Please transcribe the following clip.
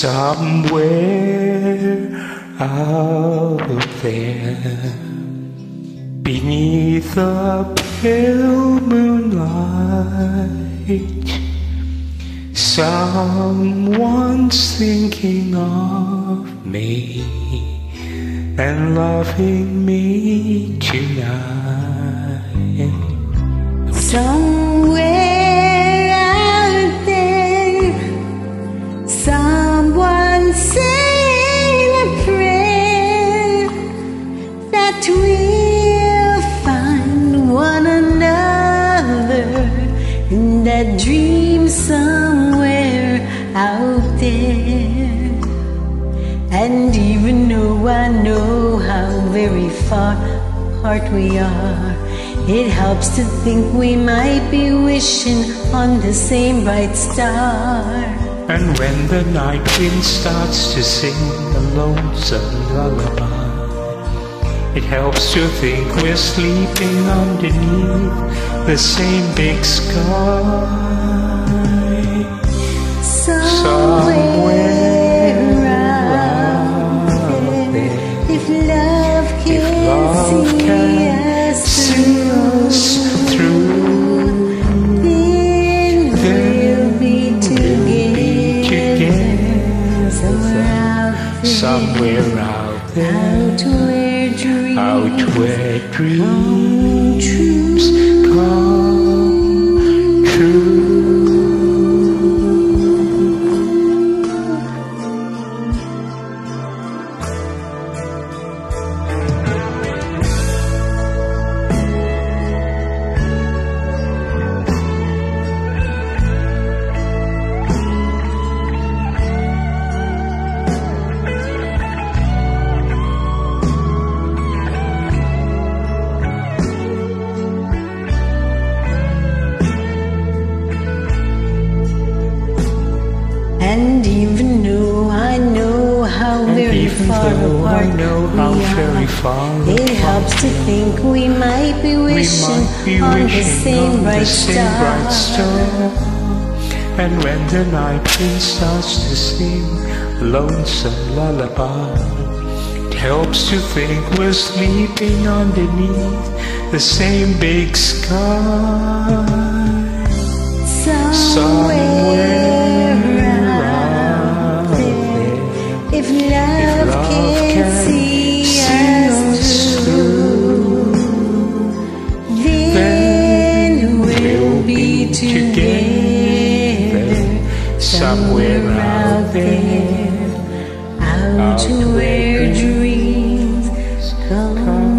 somewhere out there beneath the pale moonlight. Someone's thinking of me and loving me tonight. Somewhere dream somewhere out there. And even though I know how very far apart we are, it helps to think we might be wishing on the same bright star. And when the night wind starts to sing a lonesome lullaby, it helps to think we're sleeping underneath the same big sky. Somewhere out there, if love can love see can us See us through, then then we'll be together. together Somewhere out there, somewhere out there, out where out where dreams. come even though I know how very Even far though apart I know how we very are, far it apart helps to think we might be wishing might be on the same on bright the same star. bright star. And when the night wind starts to sing lonesome lullaby, it helps to think we're sleeping underneath the same big sky. Somewhere out somewhere out there, out where dreams come.